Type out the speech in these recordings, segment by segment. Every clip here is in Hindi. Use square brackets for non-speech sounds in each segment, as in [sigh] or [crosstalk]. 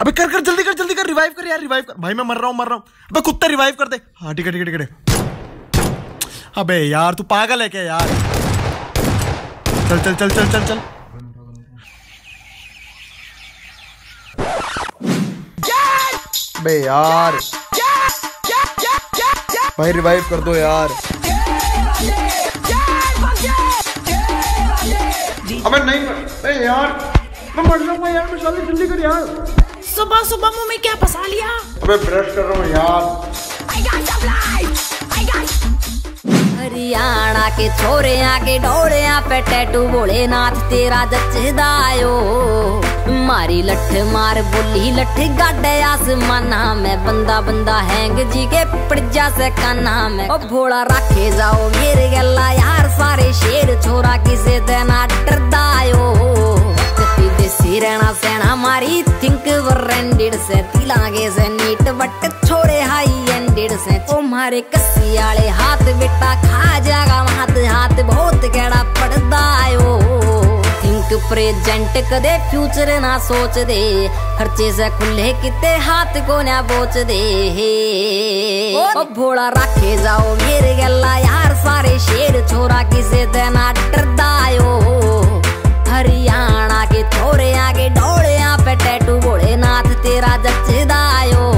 अबे कर कर, जल्दी कर जल्दी कर रिवाइव कर यार रिवाइव कर। भाई, मैं मर रहा हूँ, मर रहा हूँ। अबे कुत्ता रिवाइव कर दे। हाँ ठीक है ठीक है ठीक है अबे यार, तू पागल है क्या यार? चल चल चल चल चल चल। अबे यार। भाई रिवाइव कर दो यार। अबे नहीं अबे यार। मैं मर जाऊँगा यार मैं जल्दी जल्दी कर यार। सुबह सुबह मुँह में क्या फंसा लिया? अबे ब्रश कर रहा हूँ यार। हरियाणा के छोरे आके डोले पे टैटू बोले नाथ तेरा जचदायो मारी लठ मार, बोली लठ गाडे आसमाना में, बंदा बंदा हैंग जी के पड़जा से काना में। ओ भोला रखे जाओ, मेरे गला यार, सारे शेर छोरा किसे देना डरदायो जति देसी रहना सेना मारी, थिंक ब्रांडेड से, तिलागे से नीट बट छोड़े हाई एंडेड से। मारे कस्सी आले हाथ बेटा खा जागा हाथ हाथ बहुत गड़ा पड़दायो थिंक प्रेजेंट कदे फ्यूचर ना सोच दे। खर्चे से खुले किते हाथ को ना बोच दे। ओ भोला रखे जाओ मेरे गला यार सारे शेर छोरा किसे देना डरदायो हरियाणा के थोड़े आगे डोले पे टैटू बोले नाथ तेरा जचदायो हाय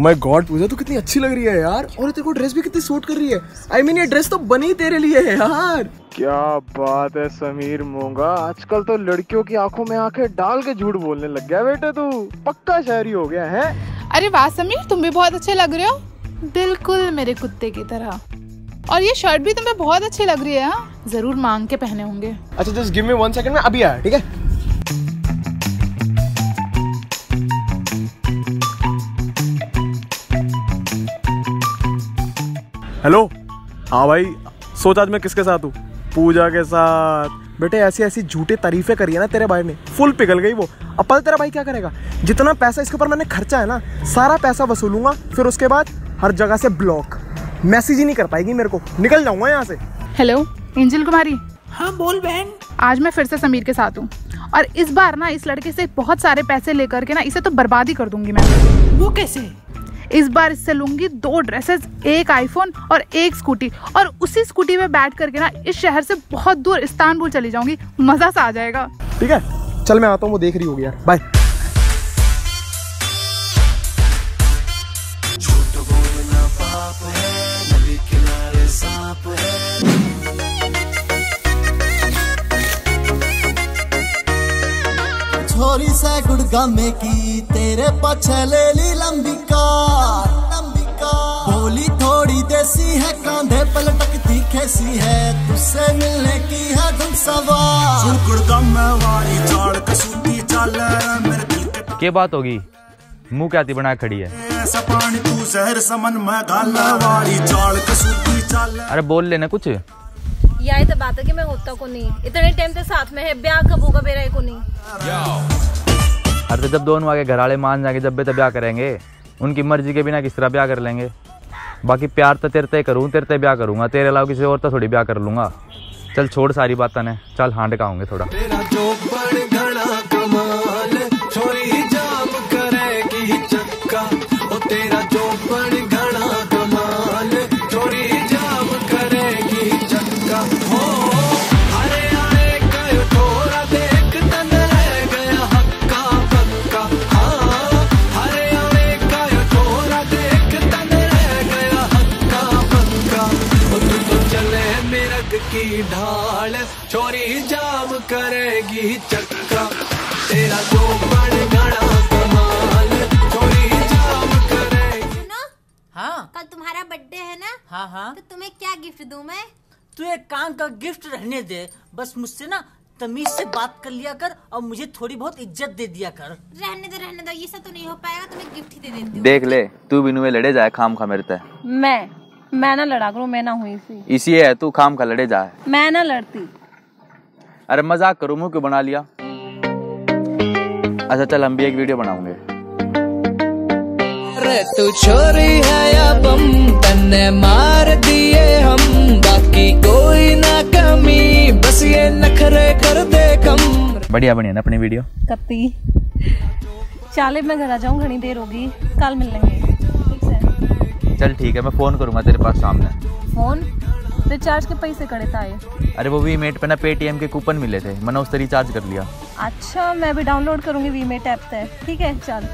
ओ माय गॉड पूजा तू कितनी अच्छी लग रही है यार। और तेरे को ड्रेस भी कितनी सूट कर रही है। आई I मीन mean, ये ड्रेस तो बनी तेरे लिए है यार। क्या बात है समीर मोंगा। आजकल तो लड़कियों की आँखों में आँखें डाल के झूठ बोलने लग गया बेटे तू। पक्का शहरी हो गया है? अरे वाह समीर तुम भी बहुत अच्छे लग रहे हो। बिल्कुल मेरे कुत्ते की तरह। और ये शर्ट भी तुम्हें बहुत अच्छी लग रही है हाँ? ज़रूर मांग के पहने होंगे। अच्छा just give me one second में अभी आया ठीक है? हेलो? हाँ भाई सोच आज मैं किसके साथ हूँ? पूजा के साथ। बेटे ऐसी ऐसी झूठी तारीफें करी है ना तेरे भाई ने। फुल पिघल गई वो। अब पता तेरा भाई क्या करेगा? जितना पैसा इसके ऊपर मैंने खर्चा है ना सारा पैसा वसूलूँगा फिर उसके बाद हर जगह से ब्लॉक मैसेज ही नहीं कर पाएगी मेरे को। निकल जाऊँगा यहाँ से। हेलो एंजल कुमारी हाँ बोल बहन। आज मैं फिर से समीर के साथ हूँ। और इस बार ना इस लड़के से बहुत सारे पैसे लेकर के ना इसे तो बर्बाद ही कर दूँगी मैं। वो कैसे? इस बार इससे लूँगी दो ड्रेसेस एक आईफोन और एक स्कूटी और उसी स्कूटी में बैठ करके ना इस शहर से बहुत दूर इस्तानबुल चली जाऊँगी। मज़ा सा आ जाएगा। ठीक है? चल मैं आता हूँ वो देख रही होगी यार। बाय छोरी से गुड़गामे की तेरे पछे ले ली लंबी कार लंबी कार। बोली थोड़ी देसी है कांधे पलटकती कैसी है तुझसे मिलने की है धुन सवार। गुड़गामे वाली चाड़ कसूती चल मेरे दिल के के बात होगी? मुँह क्या ती बना खड़ी है? ऐसा पानी तू जहर समन में गाल वाली चाड़ कसूती चल अरे बोल लेना कुछ। यही तो बात है कि मैं होता को नहीं। इतने टाइम से साथ में है ब्याह कब होगा मेरा को नहीं। अरे जब दोनों आगे घराले मान जाएँगे जब भी तो ब्याह करेंगे। उनकी मर्ज़ी के बिना किस तरह ब्याह कर लेंगे। बाकी प्यार तो तेरे ते करूँ तेरे ते ब्याह करूँगा। तेरे अलावा किसी और तो थोड़ी ब्याह कर लूँगा। चल छोड़ सारी बातें ने। चल हांड का होंगे थोड़ा। तेरा हाँ। कल तुम्हारा बर्थडे है ना? हाँ हाँ। तो तुम्हें क्या गिफ्ट दूँ मैं? तू एक काम का गिफ्ट रहने दे। बस मुझसे ना तमीज से बात कर लिया कर और मुझे थोड़ी बहुत इज़्ज़त दे दिया कर। रहने दो रहने दो ये सब तो नहीं हो पाएगा तुम्हें गिफ्ट ही दे देती हूँ। देख ले तू बिनु में लड़े जाए खाम खा मेरे ते। मैं मैं ना लड़ा करूँ मैं ना हुई सी इसी है तू खाम खा लड़े जाए मैं ना लड़ती। अरे मज़ाक करूँ मुँह क्यों बना लिया? अच्छा चल हम भी एक वीडियो बनाऊँगे। तू छोरी है या बम तन्ने मार दिए हम। बाकी कोई ना कमी बस ये नखरे कर दे कम। बढ़िया बढ़िया ना अपनी वीडियो कत्ती चाले मैं घर आ जाऊँ घनी देर होगी। कल मिल लेंगे चल ठीक है मैं फ़ोन करूँगा तेरे पास सामने। फ़ोन रिचार्ज के पैसे करे था ये अरे वो वी मेट पे ना पेटीएम के कूपन मिले थे। मैंने उससे रिचार्ज कर लिया। अच्छा मैं भी डाउनलोड करूँगी वीमेट ऐप पे। ठीक है चल।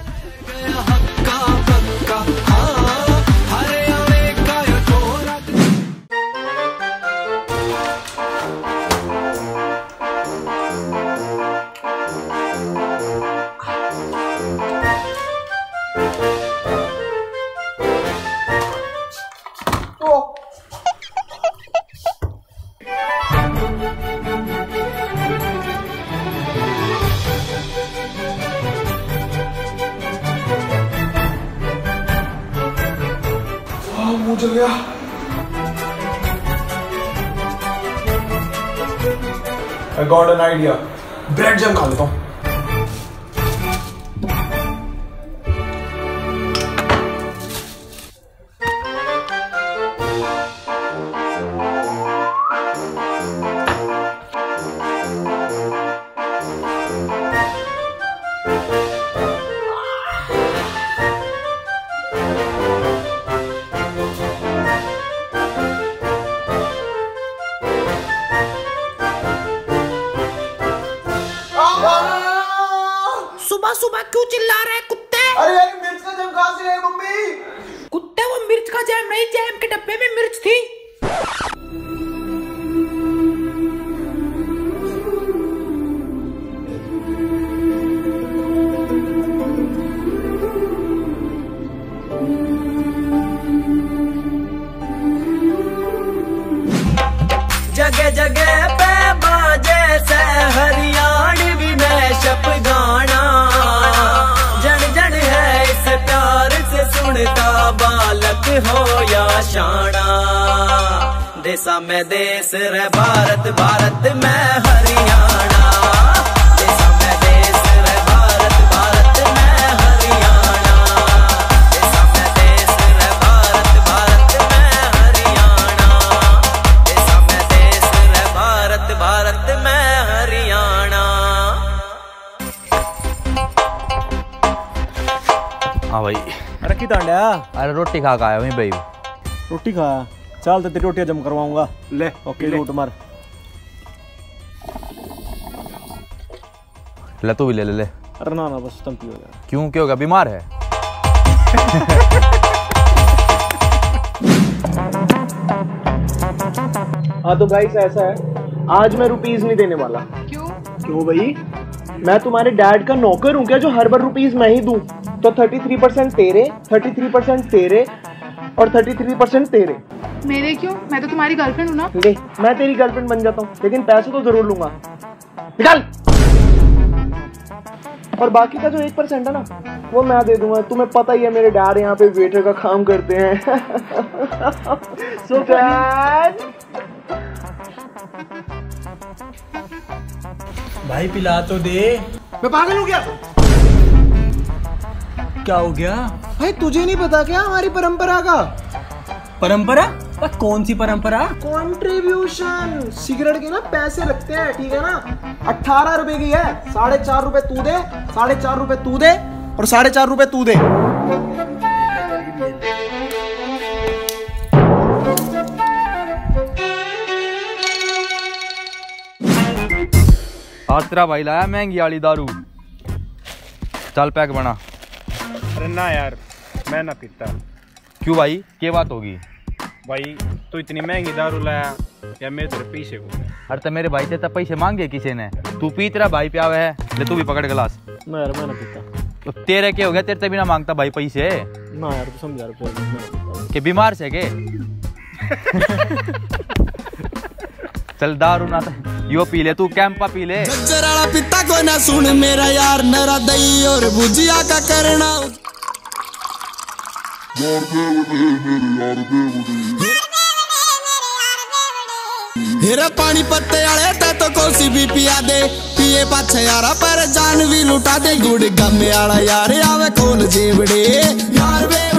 मुँह चल गया? I got an idea bread jam खा लेता हूँ। नहीं जैम के डब्बे में मिर्च थी। बालक हो या शाणा? देसा में देश रे भारत भारत में हरियाणा। हाँ भाई। रखी तांड्या अरे रोटी खा का आया वहीं भाई। रोटी खा। चल तो तेरी रोटियाँ जम करवाऊँगा। ले ओके लूट मार। ले तू भी ले ले ले। अरे ना ना बस तुम पियो यार क्यों क्यों होगा बीमार है? हाँ तो गाइस ऐसा है। आज मैं रुपीज़ नहीं देने वाला। क्यों? क्यों भाई? मैं तुम्हारे डैड का नौकर हूँ क्या जो हर बार रुपीज़ मैं ही दूँ? तो 33 परसेंट तेरे 33 परसेंट तेरे और 33 परसेंट तेरे। मेरे क्यों? मैं तो तुम्हारी गर्लफ्रेंड हूँ ना। ले मैं तेरी गर्लफ्रेंड बन जाता हूँ लेकिन पैसे तो ज़रूर लूँगा। निकाल! और बाकी का जो एक परसेंट है ना वो मैं दे दूँगा। तुम्हें पता ही है मेरे डैड यहाँ पे वेटर का काम करते हैं। [laughs] सो डैड भाई पिला तो दे। मैं पागल हूँ क्या क्या हो गया? भाई तुझे नहीं पता क्या हमारी परंपरा का? परंपरा? पर कौन सी परंपरा? कंट्रीब्यूशन सिगरेट के ना पैसे लगते हैं ठीक है ना? अट्ठारह रुपए की है साढ़े चार रुपए तू दे साढ़े चार रुपए तू दे और साढ़े चार रुपए तू दे। तेरा भाई लाया महँगी वाली दारू। चल पैक बना। अरे ना यार मैं ना पीता। क्यों भाई? क्या बात होगी भाई तू इतनी महँगी दारू लाया या मेरे तेरे पीछे को अरे तो मेरे भाई से तब पैसे मांगे किसी ने। तू पी तेरा भाई प्यावे है ले तू भी पकड़ गिलास। ना यार मैं ना पीता। तो तेरे क्या हो गया? तेरे से भी ना माँगता भाई पैसे। ना यार तू समझा रहा मैं ना पीता के बीमार से के? [laughs] चल दारू ना यो पी ले, तू कैंपा पी ले। पिता को ना सुन, मेरा यार नरा दही और भुजिया का करना। हेरा पानी पत्ते आले, ते तो कोसी भी पिया दे। पिए पाछे यारा, पर जान भी लुटा दे। गुड़ गमे आला यार आवे खोल जेवड़े। यार बेवड़े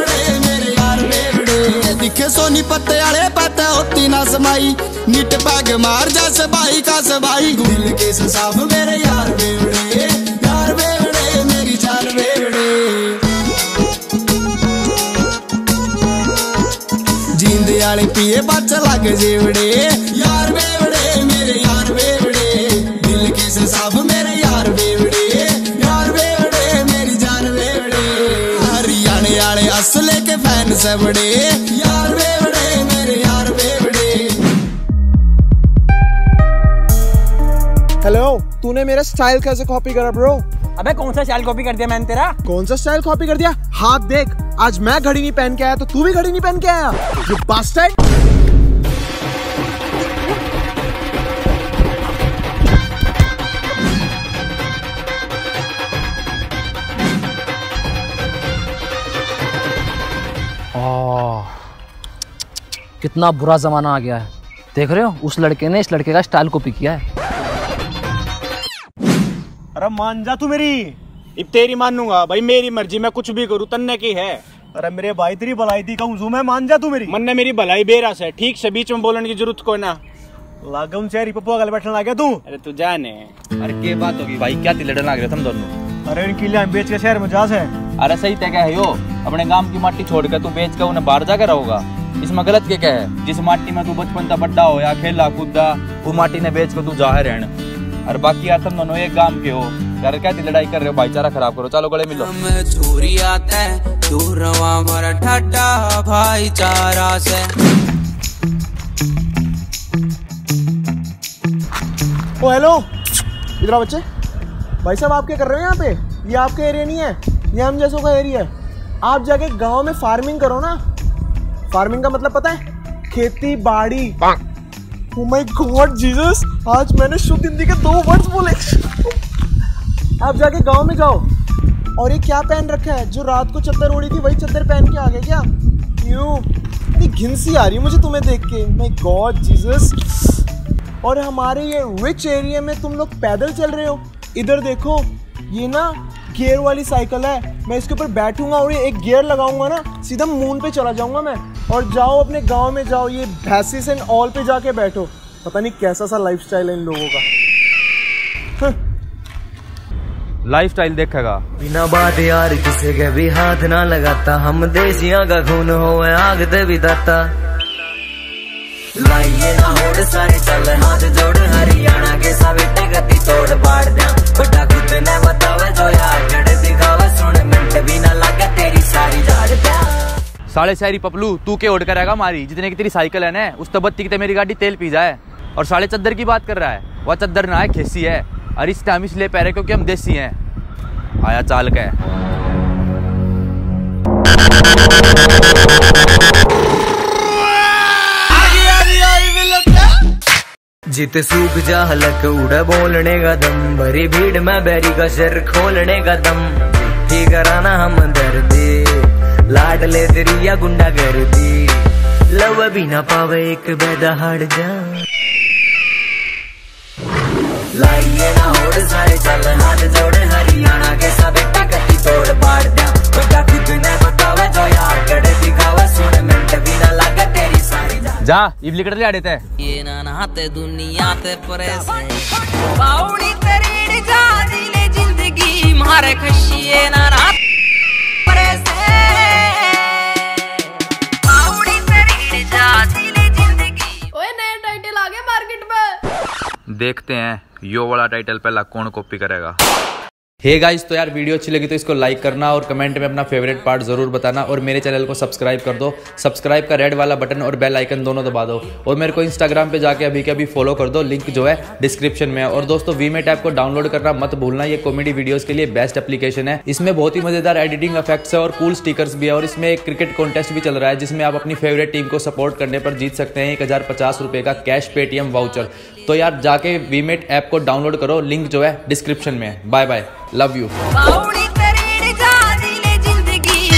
दिखे सोनी पत्ते आले पत्ते होती ना समाई निट पाग मार जा सबाई का सबाई दिल के साफ़ मेरे यार बेवड़े यार बेवड़े मेरी जान बेवड़े जींदे आले पिए बच लग जेवड़े के फ़ैन से बड़े यार बेवड़े मेरे यार बेवड़े। हेलो तूने मेरा स्टाइल कैसे कॉपी करा ब्रो अबे कौन सा स्टाइल कॉपी कर दिया मैंने तेरा? कौन सा स्टाइल कॉपी कर दिया? हाथ देख आज मैं घड़ी नहीं पहन के आया तो तू भी घड़ी नहीं पहन के आया। यू बास्टर्ड कितना बुरा जमाना आ गया है। देख रहे हो? उस लड़के ने इस लड़के का स्टाइल कॉपी किया है। अरे मान जा तू मेरी। अब तेरी मानूँगा। भाई मेरी मर्ज़ी मैं कुछ भी करूँ तन्ने की है। अरे मेरे भाई तेरी भलाई थी कहूँ मैं मान जा तू मेरी। मन ने मेरी भलाई बेरा से ठीक से बीच में बोलने की ज़रूरत को ना। लागा उन चेहरी पप्पू गल बैठने लगा तू। अरे तू जाने। अरे के बात होगी भाई क्या तिलड़न लग रहे तुम दोनों? अरे इन किले हम बेच के शहर में जा से। अरे सही तय क्या है। यो अपने गाँव की माटी छोड़ के तू बेच के उन्हें बाहर जाकर रहोगा। इसमें गलत क्या क्या है जिस माटी में तू बचपन तक बड्डा हो या खेला कूदा वो माटी ने बेच के तू जा रहन और बाकी यार तुम दोनों एक गाँव के हो। यार क्या लड़ाई कर रहे हो भाईचारा खराब करो। चलो गले मिलो। भाईचारा से। Oh hello. इधर आओ बच्चे। भाई साहब आप क्या कर रहे हो यहाँ पे? ये आपका एरिया नहीं है ये हम जैसों का एरिया है। आप जाके गाँव में फ़ार्मिंग करो ना। फ़ार्मिंग का मतलब पता है? खेती बाड़ी। माय गॉड जीसस आज मैंने शुद्ध हिंदी के दो वर्ड्स बोले। आप जाके गाँव में जाओ। और ये क्या पहन रखा है? जो रात को चद्दर ओढ़ी थी वही चद्दर पहन के आ गए क्या? क्यों इतनी घिनसी आ रही है मुझे तुम्हें देख के। माय गॉड जीसस और हमारे ये रिच एरिया में तुम लोग पैदल चल रहे हो। इधर देखो ये ना गियर वाली साइकिल है। मैं इसके ऊपर बैठूँगा और ये एक गियर लगाऊँगा ना सीधा मून पे चला जाऊँगा मैं। और जाओ अपने गाँव में जाओ ये भैंसिस एंड ऑल पे जाके बैठो। पता नहीं कैसा सा लाइफस्टाइल है इन लोगों का। लाइफ स्टाइल देखेगा। बिना बात यार किसी के भी हाथ ना लगाता। हम देसिया का खून हो आग दे भी दाता। लाइए ना होड़ सारे चल हाथ जोड़ हरियाणा के सवेटे गति तोड़ पाड़ दिया बड़ा खुद ने बतावे जो साढ़े शहरी पपलू, तू के ओढ़ करेगा मारी। जितने की तेरी साइकिल है ना, उस तबत्ती की मेरी गाड़ी तेल पी जाए। और साढ़े चद्दर की बात कर रहा है, वह चद्दर ना है, खेसी है। और इस टाइम इसलिए पह रहे क्योंकि हम देसी हैं। आया चाल का जित सूख जा हलक उड़ बोलने का दम, भरी भीड़ में बैरी का सिर खोलने का दम। ठीक कराना हम दर्दी। लाड ले तेरी या गुंडा कर दी लव भी ना पावे एक बेदा हट जा। लाइए ना होड़ सारे चल हाथ जोड़े हरियाणा के सब कटी तोड़ पाड़ दिया बेटा खुद ने बतावे जो यार कड़े दिखावे सुन मिनट भी ना लगे तेरी सारी जा। जा इबली कट लिया देते ये ना नहाते दुनिया ते परेश बाउड़ी तेरी जा दिले ज़िंदगी मारे खशिए ना। देखते हैं यो वाला टाइटल पहला कौन कॉपी करेगा। हे hey गाइस तो यार वीडियो अच्छी लगी तो इसको लाइक करना और कमेंट में अपना फेवरेट पार्ट ज़रूर बताना और मेरे चैनल को सब्सक्राइब कर दो। सब्सक्राइब का रेड वाला बटन और बेल आइकन दोनों दबा दो और मेरे को इंस्टाग्राम पे जाके अभी के अभी फॉलो कर दो। लिंक जो है डिस्क्रिप्शन में है। और दोस्तों वीमेट ऐप को डाउनलोड करना मत भूलना। ये कॉमेडी वीडियोस के लिए बेस्ट एप्लीकेशन है। इसमें बहुत ही मज़ेदार एडिटिंग इफेक्ट्स है और कूल स्टिकर्स भी है और इसमें एक क्रिकेट कॉन्टेस्ट भी चल रहा है, जिसमें आप अपनी फेवरेट टीम को सपोर्ट करने पर जीत सकते हैं। एक का कैश पेटीएम वाउचर तो यार जाके वीमेट ऐप को डाउनलोड करो लिंक जो है डिस्क्रिप्शन में है। बाय बाय लव यू ज़िंदगी